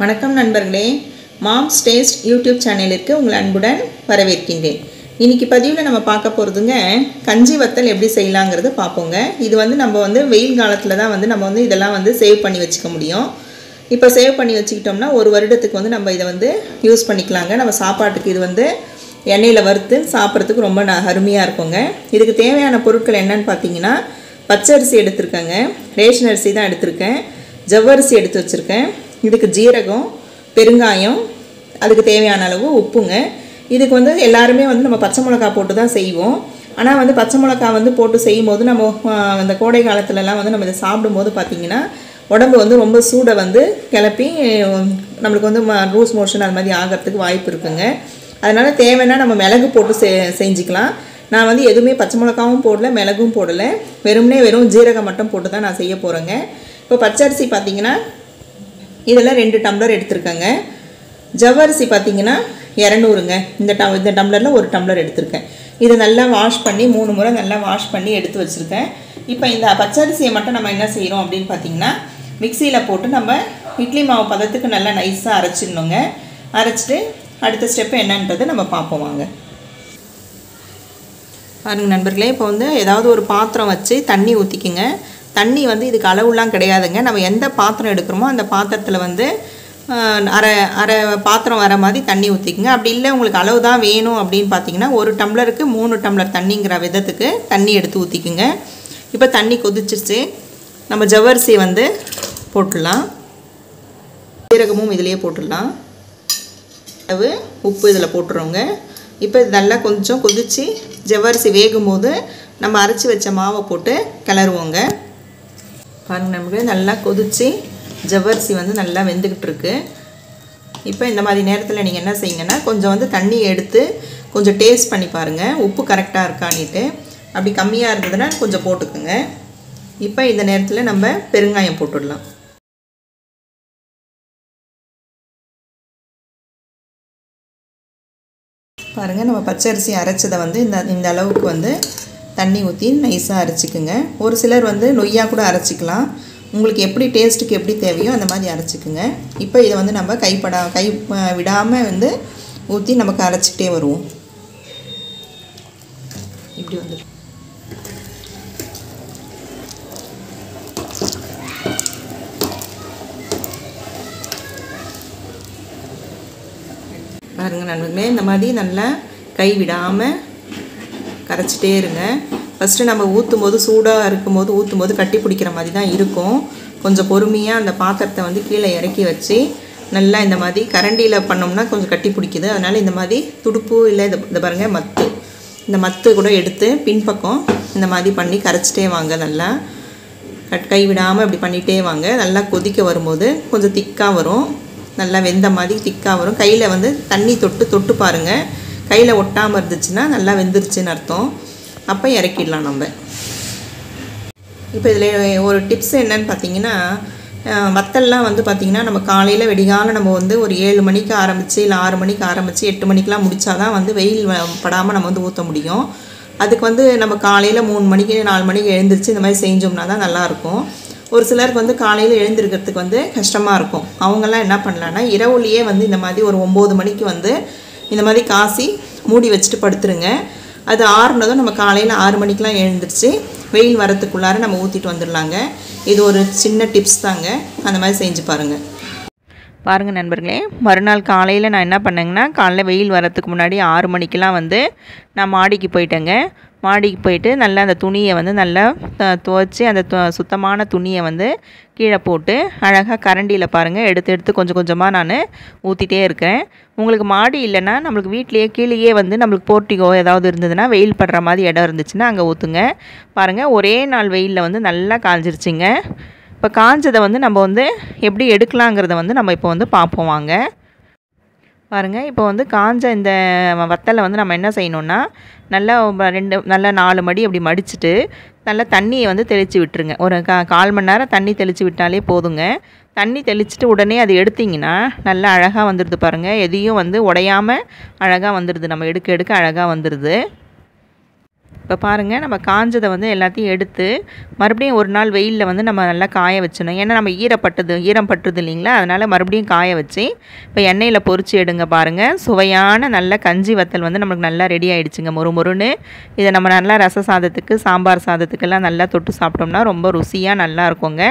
வணக்கம் நண்பர்களே. Moms taste YouTube சேனலிற்கு உங்கள் அன்புடன் வரவேற்கின்றேன். இன்றைக்கி பதிவில் நம்ம பார்க்க போகிறதுங்க கஞ்சி வத்தல் எப்படி செய்யலாங்கிறது பார்ப்போங்க. இது வந்து நம்ம வந்து வெயில் காலத்தில் தான் வந்து நம்ம வந்து இதெல்லாம் வந்து சேவ் பண்ணி வச்சுக்க முடியும். இப்போ சேவ் பண்ணி வச்சுக்கிட்டோம்னா ஒரு வருடத்துக்கு வந்து நம்ம இதை வந்து யூஸ் பண்ணிக்கலாங்க. நம்ம சாப்பாட்டுக்கு இது வந்து எண்ணெயில் வறுத்து சாப்பிட்றதுக்கு ரொம்ப ந அருமையாக இருக்குங்க. இதுக்கு தேவையான பொருட்கள் என்னன்னு பார்த்தீங்கன்னா பச்சரிசி எடுத்திருக்கேங்க. ரேஷன் அரிசி தான் எடுத்திருக்கேன். ஜவ்வரிசி எடுத்து வச்சுருக்கேன். இதுக்கு ஜீரகம் பெருங்காயம் அதுக்கு தேவையான அளவு உப்புங்க. இதுக்கு வந்து எல்லாருமே வந்து நம்ம பச்சை மிளகா போட்டு தான் செய்வோம். ஆனால் வந்து பச்சை மிளகா வந்து போட்டு செய்யும் போது நம்ம அந்த கோடை காலத்துலலாம் வந்து நம்ம இதை சாப்பிடும்போது பார்த்திங்கன்னா உடம்பு வந்து ரொம்ப சூடை வந்து கிளப்பி நம்மளுக்கு வந்து லூஸ் மோஷன் அது மாதிரி ஆகிறதுக்கு வாய்ப்பு இருக்குங்க. அதனால் தேவைன்னா நம்ம மிளகு போட்டு செ செஞ்சுக்கலாம். நான் வந்து எதுவுமே பச்சை மிளகாவும் போடல மிளகும் போடலை. வெறுமனே வெறும் ஜீரகம் மட்டும் போட்டு தான் நான் செய்ய போகிறேங்க இப்போ பச்சரிசி பார்த்திங்கன்னா இதில் ரெண்டு டம்ளர் எடுத்திருக்கேங்க. ஜவ்வரிசி பார்த்தீங்கன்னா இரநூறுங்க. இந்த டம் இந்த டம்ளரில் ஒரு டம்ளர் எடுத்திருக்கேன். இதை நல்லா வாஷ் பண்ணி மூணு முறை நல்லா வாஷ் பண்ணி எடுத்து வச்சுருக்கேன். இப்போ இந்த பச்சரிசியை மட்டும் நம்ம என்ன செய்கிறோம் அப்படின்னு பார்த்தீங்கன்னா மிக்சியில் போட்டு நம்ம இட்லி மாவு பதத்துக்கு நல்லா நைஸாக அரைச்சிடணுங்க. அரைச்சிட்டு அடுத்த ஸ்டெப்பு என்னன்றதை நம்ம பார்ப்போம் வாங்க. பாருங்கள் நண்பர்களே இப்போ வந்து ஏதாவது ஒரு பாத்திரம் வச்சு தண்ணி ஊற்றிக்குங்க தண்ணி வந்து இதுக்கு அளவுலாம் கிடையாதுங்க. நம்ம எந்த பாத்திரம் எடுக்கிறோமோ அந்த பாத்திரத்தில் வந்து அரை அரை பாத்திரம் வர மாதிரி தண்ணி ஊற்றிக்குங்க அப்படி இல்லை உங்களுக்கு அளவு தான் வேணும் அப்படின்னு பார்த்தீங்கன்னா ஒரு டம்ளருக்கு மூணு டம்ளர் தண்ணிங்கிற விதத்துக்கு தண்ணி எடுத்து ஊற்றிக்குங்க இப்போ தண்ணி கொதிச்சிருச்சு. நம்ம ஜவ்வரிசி வந்து போட்டுடலாம். சீரகமும் இதிலேயே போட்டுடலாம். அளவு உப்பு இதில் போட்டுருவோங்க. இப்போ இது நல்லா கொஞ்சம் கொதித்து ஜவ்வரிசி வேகும் போது நம்ம அரைச்சி வச்ச மாவை போட்டு கிளறுவோங்க. பாருங்க நமக்கு நல்லா கொதித்து ஜவ்வரிசி வந்து நல்லா வெந்துக்கிட்டு இருக்கு இப்போ இந்த மாதிரி நேரத்தில் நீங்கள் என்ன செய்யுங்கன்னா கொஞ்சம் வந்து தண்ணி எடுத்து கொஞ்சம் டேஸ்ட் பண்ணி பாருங்கள் உப்பு கரெக்டாக இருக்கான்னுட்டு. அப்படி கம்மியாக இருந்ததுன்னா கொஞ்சம் போட்டுக்கோங்க. இப்போ இந்த நேரத்தில் நம்ம பெருங்காயம் போட்டுடலாம். பாருங்கள் நம்ம பச்சரிசி அரைச்சதை வந்து இந்த இந்த அளவுக்கு வந்து தண்ணி ஊற்றி நைஸாக அரைச்சிக்குங்க. ஒரு சிலர் வந்து நொய்யாக கூட அரைச்சிக்கலாம். உங்களுக்கு எப்படி டேஸ்ட்டுக்கு எப்படி தேவையோ அந்த மாதிரி அரைச்சிக்குங்க. இப்போ இதை வந்து நம்ம கைப்படா கை விடாமல் வந்து ஊற்றி நமக்கு அரைச்சிக்கிட்டே வருவோம். இப்படி வந்து. பாருங்க நண்பர்களே இந்த மாதிரி நல்லா கை விடாமல் கரைச்சிட்டே இருங்க. ஃபஸ்ட்டு நம்ம ஊற்றும் போது சூடாக இருக்கும் போது ஊற்றும் போது கட்டி பிடிக்கிற மாதிரி தான் இருக்கும். கொஞ்சம் பொறுமையாக அந்த பாத்திரத்தை வந்து கீழே இறக்கி வச்சு நல்லா இந்த மாதிரி கரண்டியில் பண்ணோம்னா கொஞ்சம் கட்டி பிடிக்குது. அதனால் இந்த மாதிரி துடுப்பு இல்லை இது இந்த பாருங்கள் மத்து. இந்த மத்து கூட எடுத்து பின்பக்கம் இந்த மாதிரி பண்ணி கரைச்சிட்டே வாங்க நல்லா. கட் கை விடாமல் இப்படி பண்ணிகிட்டே வாங்க. நல்லா கொதிக்க வரும்போது கொஞ்சம் திக்காக வரும். நல்லா வெந்த மாதிரி திக்காக வரும். கையில் வந்து தண்ணி தொட்டு தொட்டு பாருங்கள் கையில் ஒட்டாமல் இருந்துச்சுன்னா நல்லா வெந்துருச்சுன்னு அர்த்தம். அப்போ இறக்கிடலாம் நம்ம. இப்போ இதில் ஒரு டிப்ஸ் என்னன்னு பார்த்தீங்கன்னா வத்தல்லாம் வந்து பார்த்திங்கன்னா நம்ம காலையில் வெடிகாலம் நம்ம வந்து ஒரு ஏழு மணிக்கு ஆரம்பித்து இல்லை ஆறு மணிக்கு ஆரம்பித்து எட்டு மணிக்கெலாம் முடிச்சாதான் வந்து வெயில் வ- படாமல் நம்ம வந்து ஊற்ற முடியும். அதுக்கு வந்து நம்ம காலையில் மூணு மணிக்கு நாலு மணிக்கு எழுந்திரிச்சு இந்த மாதிரி செஞ்சோம்னா தான் நல்லாயிருக்கும். ஒரு சிலருக்கு வந்து காலையில் எழுந்திருக்கிறதுக்கு வந்து கஷ்டமாக இருக்கும். அவங்கெல்லாம் என்ன பண்ணலான்னா இரவுலேயே வந்து இந்த மாதிரி ஒரு ஒம்பது மணிக்கு வந்து இந்த மாதிரி காசி மூடி வச்சுட்டு படுத்துருங்க. அது ஆறுனதும் நம்ம காலையில் ஆறு மணிக்கெலாம் எழுந்துருச்சு வெயில் வரத்துக்குள்ளார நம்ம ஊற்றிட்டு வந்துடலாங்க இது ஒரு சின்ன டிப்ஸ் தாங்க. அந்த மாதிரி செஞ்சு பாருங்கள் பாருங்கள் நண்பர்களே மறுநாள் காலையில் நான் என்ன பண்ணேங்கன்னா காலைல வெயில் வரத்துக்கு முன்னாடி ஆறு மணிக்கெலாம் வந்து நான் மாடிக்கு போயிட்டேங்க. மாடிக்கு போயிட்டு நல்லா அந்த துணியை வந்து நல்லா துவச்சி துவைச்சி அந்த து- சுத்தமான துணியை வந்து கீழே போட்டு அழகாக கரண்டியில் பாருங்கள் எடுத்து எடுத்து கொஞ்சம் கொஞ்சமாக நான் ஊற்றிட்டே இருக்கேன். உங்களுக்கு மாடி இல்லைன்னா நம்மளுக்கு வீட்லேயே கீழேயே வந்து நம்மளுக்கு போர்ட்டிகோ ஏதாவது இருந்ததுன்னா வெயில் படுற மாதிரி இடம் இருந்துச்சுன்னா அங்கே ஊற்றுங்க பாருங்கள் ஒரே நாள் வெயிலில் வந்து நல்லா காஞ்சிருச்சிங்க. இப்போ காஞ்சதை வந்து நம்ம வந்து எப்படி எடுக்கலாங்கிறத வந்து நம்ம இப்போ வந்து பார்ப்போம் வாங்க. பாருங்கள் இப்போ வந்து காஞ்ச இந்த வத்தலை வந்து நம்ம என்ன செய்யணும்னா நல்லா ரெண்டு நல்லா நாலு மடி அப்படி மடிச்சுட்டு நல்லா தண்ணியை வந்து தெளித்து விட்டுருங்க. ஒரு கா கால் மணி நேரம் தண்ணி தெளித்து விட்டாலே போதுங்க. தண்ணி தெளிச்சுட்டு உடனே அதை எடுத்திங்கன்னா நல்லா அழகாக வந்துடுது பாருங்கள் எதையும் வந்து உடையாமல் அழகாக வந்துடுது நம்ம எடுக்க எடுக்க அழகாக வந்துடுது இப்போ பாருங்கள் நம்ம காஞ்சதை வந்து எல்லாத்தையும் எடுத்து மறுபடியும் ஒரு நாள் வெயிலில் வந்து நம்ம நல்லா காய வச்சிடணும். ஏன்னா நம்ம ஈரப்பட்டது ஈரம் பட்டுது இல்லைங்களா? அதனால் மறுபடியும் காய வச்சு இப்போ எண்ணெயில் பொறிச்சு எடுங்க பாருங்கள் சுவையான நல்ல கஞ்சி வத்தல் வந்து நமக்கு நல்லா ரெடி ஆகிடுச்சுங்க மொறு மொறுன்னு இதை நம்ம நல்லா ரச சாதத்துக்கு சாம்பார் சாதத்துக்கெல்லாம் நல்லா தொட்டு சாப்பிட்டோம்னா ரொம்ப ருசியாக நல்லா இருக்குங்க.